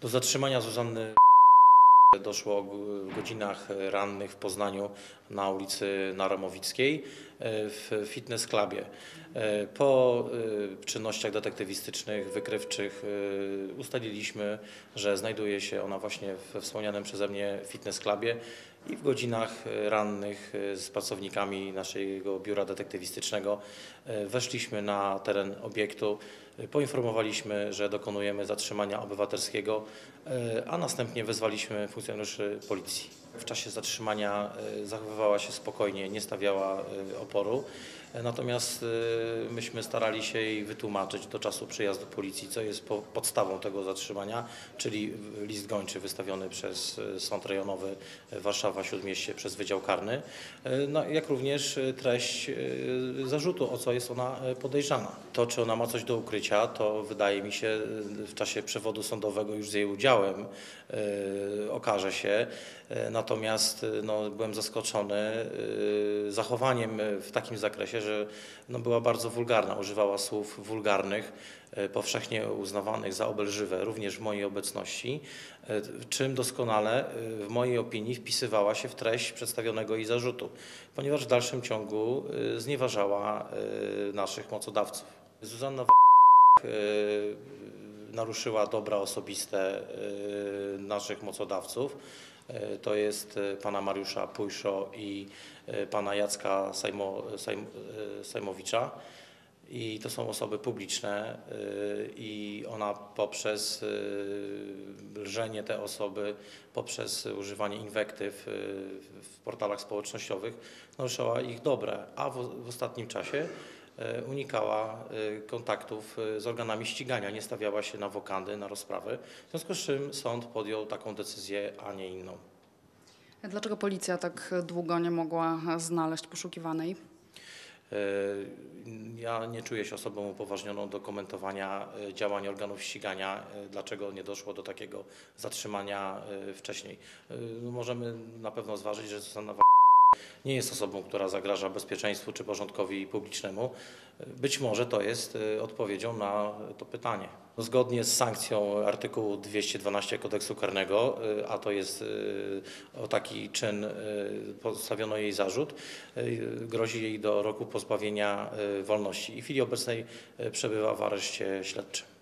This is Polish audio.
Do zatrzymania Zuzanny doszło w godzinach rannych w Poznaniu na ulicy Naromowickiej w fitness clubie. Po y, czynnościach detektywistycznych, wykrywczych ustaliliśmy, że znajduje się ona właśnie we wspomnianym przeze mnie fitness clubie i w godzinach rannych y, z pracownikami naszego biura detektywistycznego y, weszliśmy na teren obiektu, poinformowaliśmy, że dokonujemy zatrzymania obywatelskiego, a następnie wezwaliśmy funkcjonariuszy policji. W czasie zatrzymania y, zachowywała się spokojnie, nie stawiała y, oporu. Natomiast y, myśmy starali się jej wytłumaczyć do czasu przyjazdu policji, co jest po- podstawą tego zatrzymania, czyli list gończy wystawiony przez Sąd Rejonowy Warszawa Śródmieście przez Wydział Karny, no, jak również treść zarzutu, o co jest ona podejrzana. To, czy ona ma coś do ukrycia, to wydaje mi się w czasie przewodu sądowego już z jej udziałem okaże się. Natomiast y, no, byłem zaskoczony y, zachowaniem y, w takim zakresie, że no, była bardzo wulgarna, używała słów wulgarnych, powszechnie uznawanych za obelżywe, również w mojej obecności, czym doskonale w mojej opinii wpisywała się w treść przedstawionego jej zarzutu, ponieważ w dalszym ciągu znieważała naszych mocodawców. Zuzanna naruszyła dobra osobiste naszych mocodawców. Y, To jest y, pana Mariusza Pujszo i y, pana Jacka Sajmo, Sajm, Sajmowicza. I to są osoby publiczne i ona poprzez lżenie te osoby, poprzez używanie inwektyw w portalach społecznościowych naruszała ich dobre, a w, ostatnim czasie e, unikała e, kontaktów e, z organami ścigania, nie stawiała się na wokandy, na rozprawy, w związku z czym sąd podjął taką decyzję, a nie inną. Dlaczego policja tak długo nie mogła znaleźć poszukiwanej? E, Ja nie czuję się osobą upoważnioną do komentowania e, działań organów ścigania, e, dlaczego nie doszło do takiego zatrzymania e, wcześniej. E, Możemy na pewno zważyć, że Zuzanna nie jest osobą, która zagraża bezpieczeństwu czy porządkowi publicznemu. Być może to jest e, odpowiedzią na to pytanie. Zgodnie z sankcją artykułu 212 kodeksu karnego, e, a to jest e, o taki czyn postawiono jej zarzut, grozi jej do roku pozbawienia wolności i w chwili obecnej przebywa w areszcie śledczym.